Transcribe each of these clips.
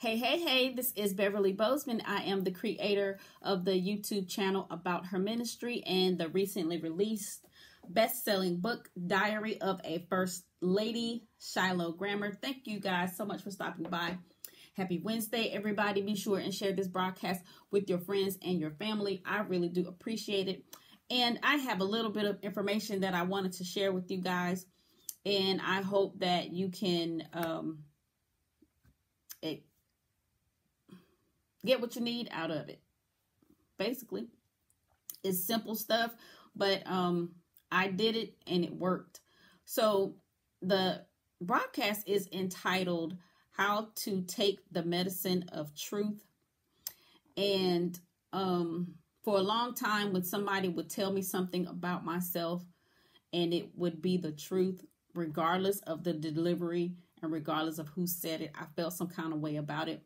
Hey, hey, hey, this is Beverley Boseman. I am the creator of the YouTube channel About Her Ministry and the recently released best selling book, Diary of a First Lady, Shiloh Grammar. Thank you guys so much for stopping by. Happy Wednesday, everybody. Be sure and share this broadcast with your friends and your family. I really do appreciate it. And I have a little bit of information that I wanted to share with you guys. And I hope that you can um, it, get what you need out of it. Basically, it's simple stuff, but um, I did it and it worked. So the broadcast is entitled How to Take the Medicine of Truth. And um, for a long time, when somebody would tell me something about myself and it would be the truth, regardless of the delivery and regardless of who said it, I felt some kind of way about it.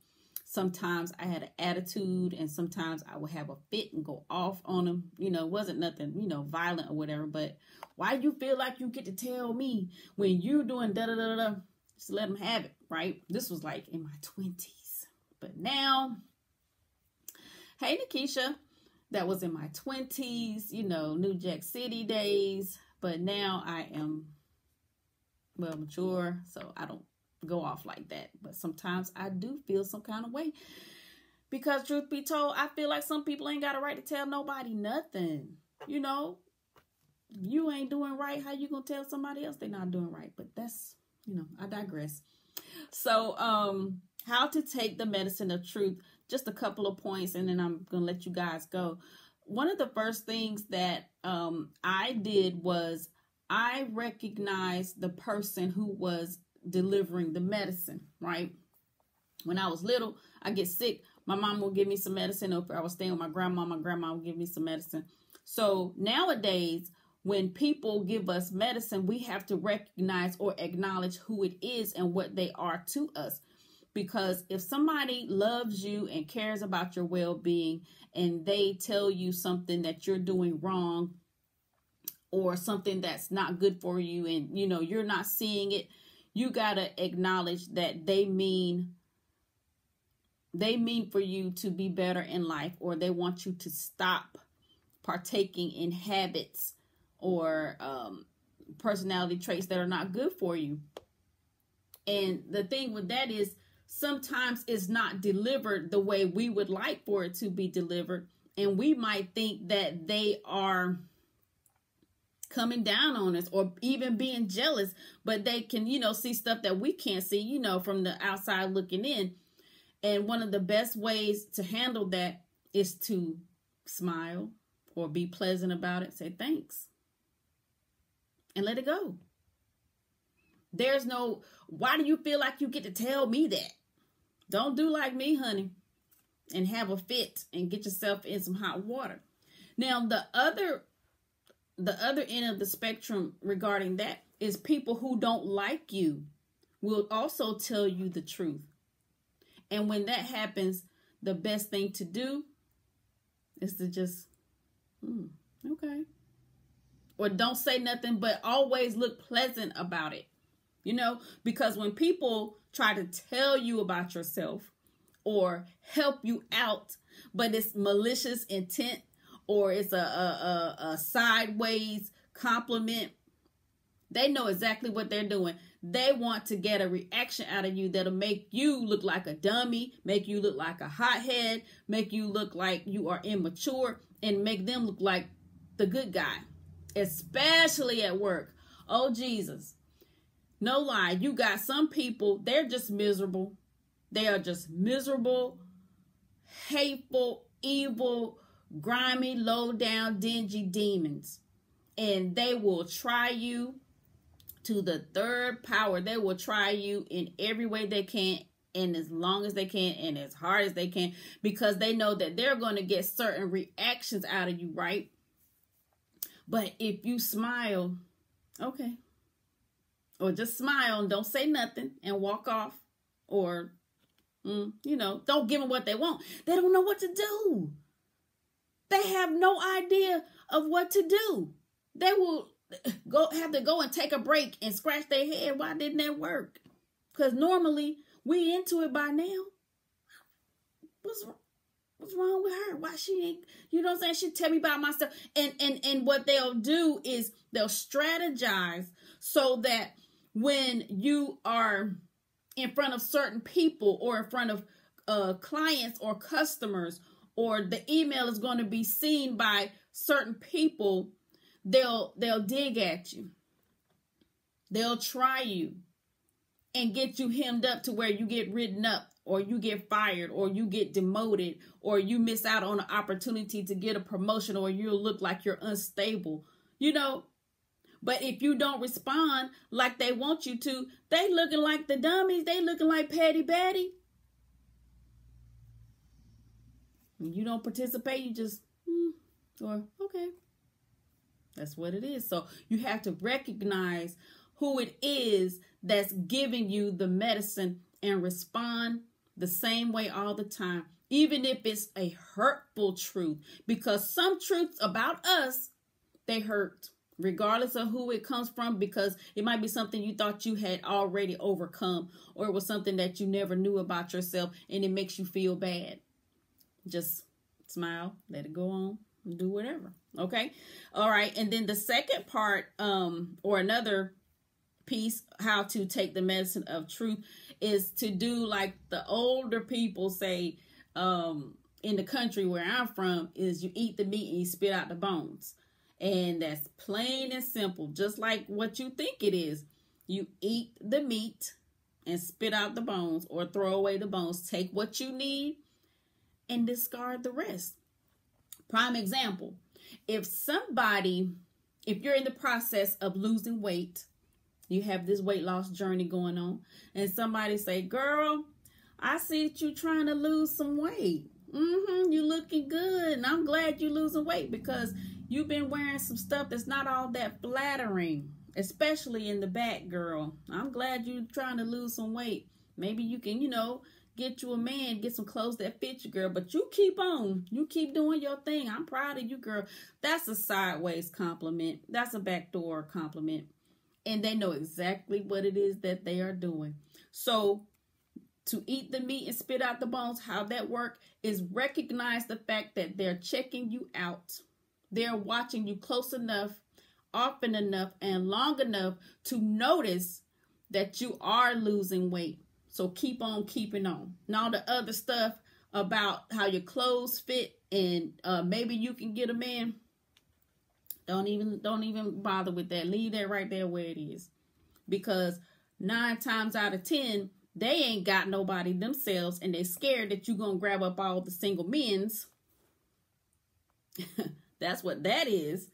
Sometimes I had an attitude, and sometimes I would have a fit and go off on them. You know, wasn't nothing, you know, violent or whatever. But why do you feel like you get to tell me when you're doing da da da da? Just let them have it, right? This was like in my twenties, but now, hey Nikisha, that was in my twenties. You know, New Jack City days. But now I am well mature, so I don't go off like that. But sometimes I do feel some kind of way. Because truth be told, I feel like some people ain't got a right to tell nobody nothing. You know, you ain't doing right. How you gonna tell somebody else they're not doing right? But that's you know, I digress. So, um, how to take the medicine of truth, just a couple of points, and then I'm gonna let you guys go. One of the first things that um I did was I recognized the person who was delivering the medicine, right? When I was little, I get sick, my mom will give me some medicine. If I was staying with my grandma, my grandma would give me some medicine. So nowadays, when people give us medicine, we have to recognize or acknowledge who it is and what they are to us. Because if somebody loves you and cares about your well being and they tell you something that you're doing wrong or something that's not good for you and you know you're not seeing it you got to acknowledge that they mean they mean for you to be better in life or they want you to stop partaking in habits or um, personality traits that are not good for you. And the thing with that is sometimes it's not delivered the way we would like for it to be delivered. And we might think that they are coming down on us or even being jealous, but they can, you know, see stuff that we can't see, you know, from the outside looking in. And one of the best ways to handle that is to smile or be pleasant about it, say thanks, and let it go. There's no, why do you feel like you get to tell me that? Don't do like me, honey, and have a fit and get yourself in some hot water. Now, the other the other end of the spectrum regarding that is people who don't like you will also tell you the truth. And when that happens, the best thing to do is to just, hmm, okay. Or don't say nothing, but always look pleasant about it. You know, because when people try to tell you about yourself or help you out, but it's malicious intent or it's a, a, a, a sideways compliment, they know exactly what they're doing. They want to get a reaction out of you that'll make you look like a dummy, make you look like a hothead, make you look like you are immature, and make them look like the good guy, especially at work. Oh, Jesus. No lie, you got some people, they're just miserable. They are just miserable, hateful, evil, grimy, low down, dingy demons. And they will try you to the third power. They will try you in every way they can and as long as they can and as hard as they can because they know that they're going to get certain reactions out of you, right? But if you smile, okay. Or just smile and don't say nothing and walk off. Or, mm, you know, don't give them what they want. They don't know what to do. They have no idea of what to do. They will go have to go and take a break and scratch their head. Why didn't that work? Because normally we into it by now. what's what's wrong with her? Why she ain't, you know what I'm saying? She tell me about myself. And and and what they'll do is they'll strategize so that when you are in front of certain people or in front of uh, clients or customers or the email is going to be seen by certain people they'll they'll dig at you. They'll try you and get you hemmed up to where you get ridden up or you get fired or you get demoted or you miss out on an opportunity to get a promotion or you'll look like you're unstable you know? But if you don't respond like they want you to they looking like the dummies they looking like patty batty you don't participate, you just, mm, or okay. That's what it is. So you have to recognize who it is that's giving you the medicine and respond the same way all the time, even if it's a hurtful truth. Because some truths about us, they hurt, regardless of who it comes from, because it might be something you thought you had already overcome, or it was something that you never knew about yourself and it makes you feel bad. Just smile, let it go on, do whatever. Okay. All right. And then the second part, um, or another piece, how to take the medicine of truth is to do like the older people say, um, in the country where I'm from, is you eat the meat and you spit out the bones. And that's plain and simple, just like what you think it is. You eat the meat and spit out the bones or throw away the bones. Take what you need and discard the rest. Prime example if somebody, if you're in the process of losing weight, you have this weight loss journey going on, and somebody say, Girl, I see that you trying to lose some weight. Mm-hmm, you looking good. And I'm glad you're losing weight because you've been wearing some stuff that's not all that flattering, especially in the back, girl. I'm glad you're trying to lose some weight. Maybe you can, you know, get you a man, get some clothes that fit you, girl. But you keep on. You keep doing your thing. I'm proud of you, girl. That's a sideways compliment. That's a backdoor compliment. And they know exactly what it is that they are doing. So to eat the meat and spit out the bones, how that work is recognize the fact that they're checking you out. They're watching you close enough, often enough, and long enough to notice that you are losing weight so keep on keeping on. Now the other stuff about how your clothes fit and uh, maybe you can get a man. Don't even don't even bother with that. Leave that right there where it is. Because nine times out of ten, they ain't got nobody themselves and they scared that you gonna grab up all the single men's. That's what that is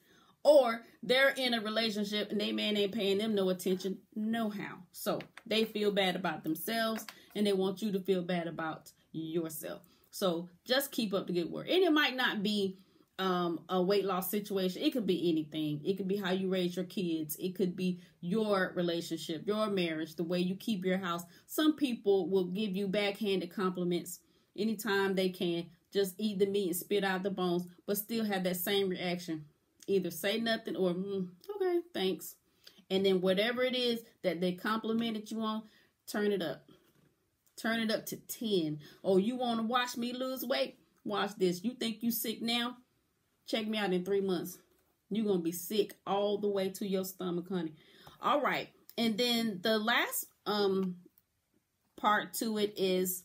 or they're in a relationship and they man ain't paying them no attention no how. So they feel bad about themselves and they want you to feel bad about yourself. So just keep up the good work. And it might not be um, a weight loss situation. It could be anything. It could be how you raise your kids. It could be your relationship your marriage the way you keep your house. Some people will give you backhanded compliments anytime they can. Just eat the meat and spit out the bones but still have that same reaction either say nothing or mm, okay, thanks. And then whatever it is that they complimented you on, turn it up. Turn it up to 10. Oh, you want to watch me lose weight? Watch this. You think you sick now? Check me out in three months. You're going to be sick all the way to your stomach, honey. All right. And then the last um part to it is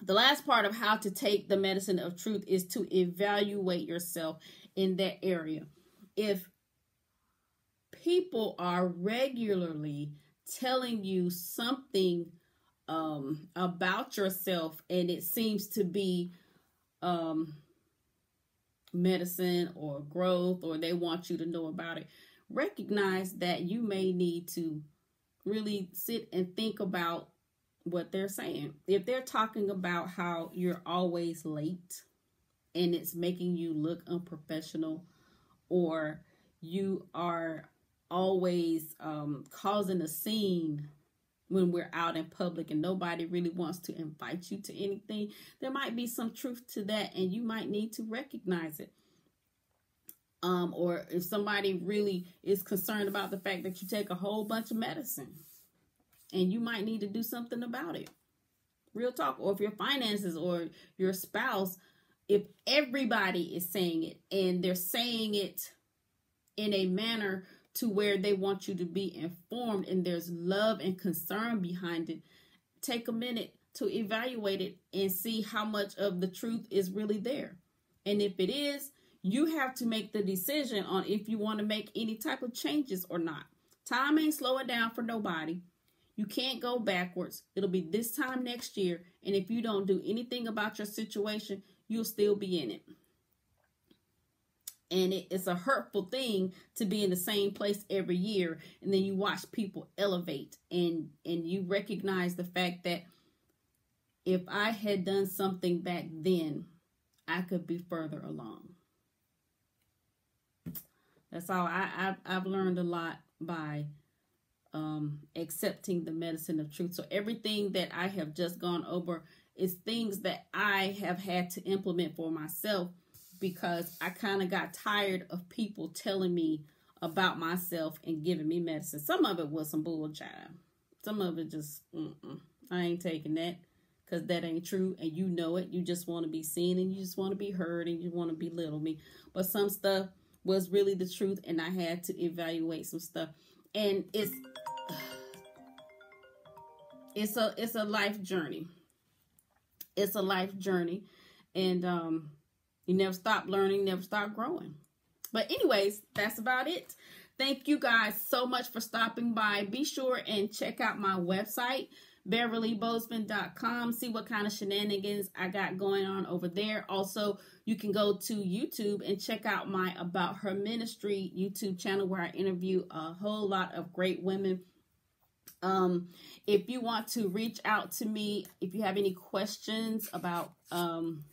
the last part of how to take the medicine of truth is to evaluate yourself in that area if people are regularly telling you something um, about yourself and it seems to be um, medicine or growth or they want you to know about it, recognize that you may need to really sit and think about what they're saying. If they're talking about how you're always late and it's making you look unprofessional or you are always um, causing a scene when we're out in public and nobody really wants to invite you to anything, there might be some truth to that and you might need to recognize it. Um, or if somebody really is concerned about the fact that you take a whole bunch of medicine and you might need to do something about it. Real talk. Or if your finances or your spouse, if everybody is saying it and they're saying it in a manner to where they want you to be informed and there's love and concern behind it, take a minute to evaluate it and see how much of the truth is really there. And if it is, you have to make the decision on if you want to make any type of changes or not. Time ain't slowing down for nobody. You can't go backwards. It'll be this time next year. And if you don't do anything about your situation, you'll still be in it. And it, it's a hurtful thing to be in the same place every year. And then you watch people elevate and, and you recognize the fact that if I had done something back then, I could be further along. That's all. I, I've, I've learned a lot by um, accepting the medicine of truth. So everything that I have just gone over is things that I have had to implement for myself because I kind of got tired of people telling me about myself and giving me medicine. Some of it was some bull. Some of it just, I ain't taking that because that ain't true and you know it. You just want to be seen and you just want to be heard and you want to belittle me. But some stuff was really the truth and I had to evaluate some stuff. And it's it's a it's a life journey. It's a life journey. And um you never stop learning, never stop growing. But anyways, that's about it. Thank you guys so much for stopping by. Be sure and check out my website beverleyboseman.com. See what kind of shenanigans I got going on over there. Also, you can go to YouTube and check out my About Her Ministry YouTube channel where I interview a whole lot of great women. Um, if you want to reach out to me, if you have any questions about um,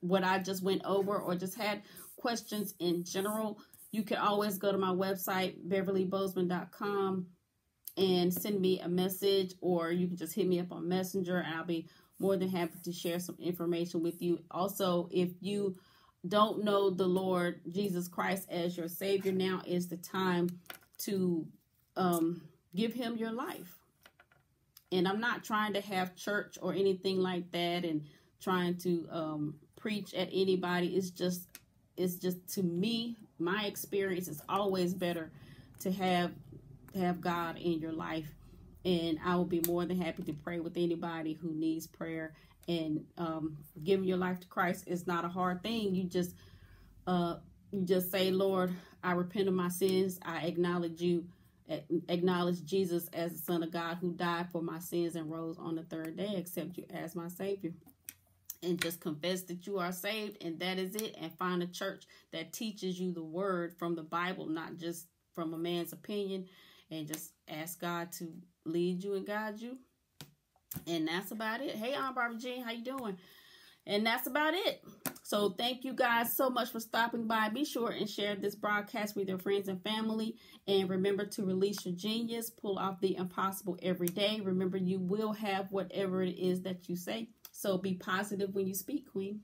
what I just went over or just had questions in general, you can always go to my website, beverleyboseman.com and send me a message or you can just hit me up on messenger. I'll be more than happy to share some information with you. Also if you don't know the lord jesus christ as your savior now is the time to um, give him your life and i'm not trying to have church or anything like that and trying to um, preach at anybody it's just it's just to me my experience is always better to have have God in your life. And I will be more than happy to pray with anybody who needs prayer. And um, giving your life to Christ is not a hard thing. You just uh, you just say, Lord, I repent of my sins. I acknowledge you, acknowledge Jesus as the Son of God who died for my sins and rose on the third day. Accept you as my Savior and just confess that you are saved and that is it and find a church that teaches you the word from the bible not just from a man's opinion and just ask God to lead you and guide you. And that's about it. Hey, I'm Barbara Jean. How you doing? And that's about it. So thank you guys so much for stopping by. Be sure and share this broadcast with your friends and family. And remember to release your genius. Pull off the impossible every day. Remember, you will have whatever it is that you say. So be positive when you speak, Queen.